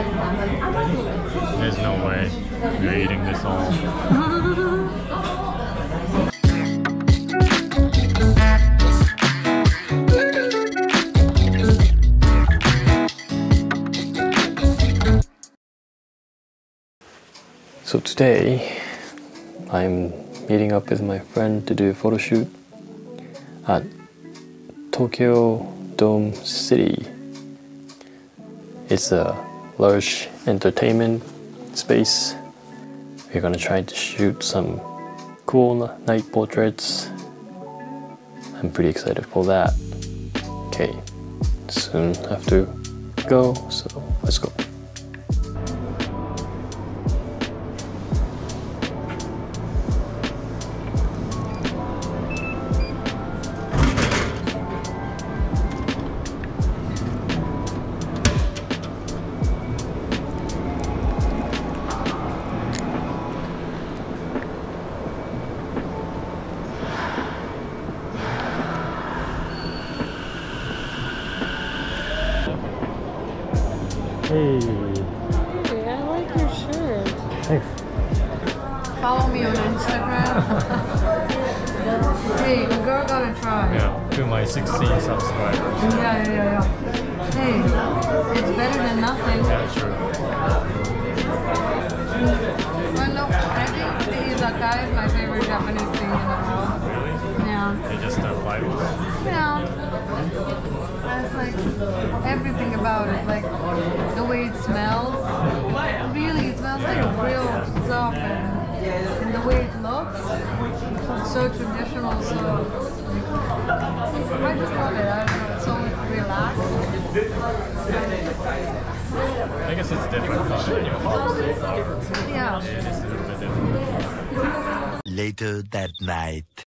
There's no way you're eating this all. So today I'm meeting up with my friend to do a photo shoot at Tokyo Dome City. It's a large entertainment space. We're gonna try to shoot some cool night portraits. I'm pretty excited for that. Okay, soon have to go, so let's go. Hey, Hey, I like your shirt. thanks. Follow me on Instagram. hey, the girl gotta try. Yeah, to my 16 subscribers. Yeah, yeah, yeah, yeah. Hey, it's better than nothing. Yeah, true. They just have Bibles? Yeah. That's like everything about it. Like the way it smells. Really, it smells like real stuff. And, and the way it looks. It's so traditional. So I just love it. I don't know. It's so relaxed. I guess it's different from your house. Yeah. It is a little bit different. Later that night.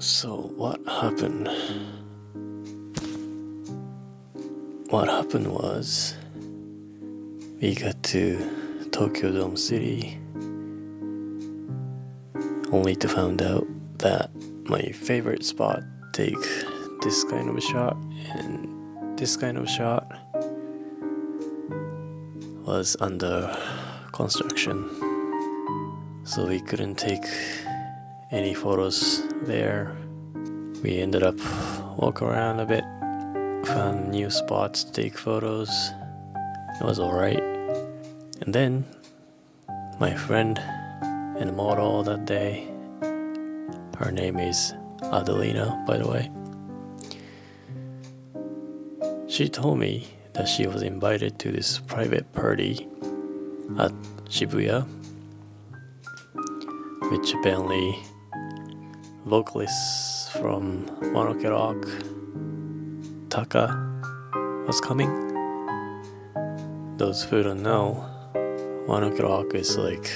So what happened? What happened was we got to Tokyo Dome City only to find out that my favorite spot take this kind of a shot and this kind of shot was under construction so we couldn't take any photos there. We ended up walk around a bit, found new spots to take photos. It was alright. And then my friend and model that day, her name is Adelina, by the way. She told me that she was invited to this private party at Shibuya, which apparently vocalist from One Ok Rock, Taka, was coming. Those who don't know, One Ok Rock is like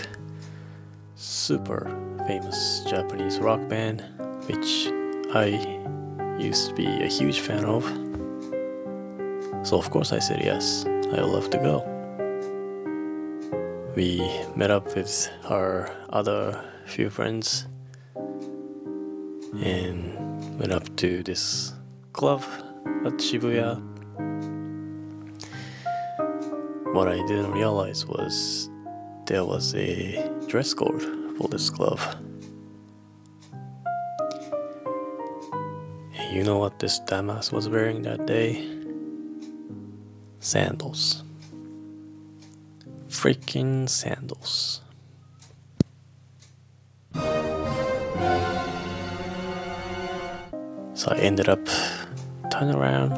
super famous Japanese rock band, which I used to be a huge fan of. So of course I said yes, I love to go. We met up with our other few friends and went up to this club at Shibuya. What I didn't realize was there was a dress code for this club. And you know what this dumbass was wearing that day? Sandals. Freaking sandals. So I ended up turning around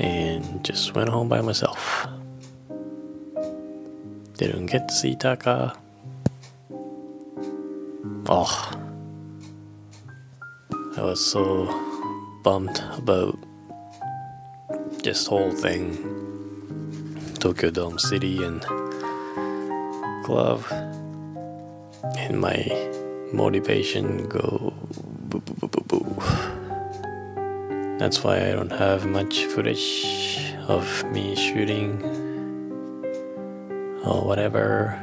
and just went home by myself. Didn't get to see Taka. Oh, I was so bummed about this whole thing. Tokyo Dome City and club, and my motivation go boo boo boo boo boo. That's why I don't have much footage of me shooting or whatever.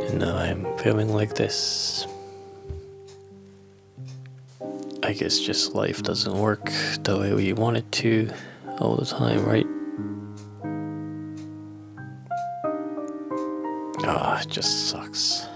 And now I'm filming like this. I guess just life doesn't work the way we want it to all the time, right? Ah, oh, it just sucks.